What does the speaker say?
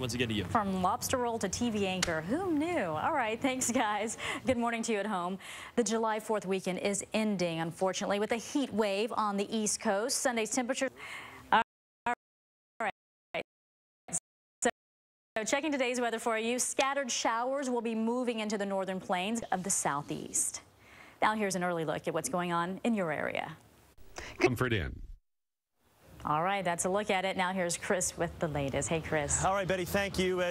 once again to you. From lobster roll to TV anchor, who knew? All right, thanks guys. Good morning to you at home. The July 4th weekend is ending, unfortunately, with a heat wave on the East Coast. Sunday's temperature. All right. So checking today's weather for you, scattered showers will be moving into the northern plains of the southeast. Now here's an early look at what's going on in your area. Comfort in. All right, that's a look at it. Now here's Chris with the latest. Hey, Chris. All right, Betty, thank you.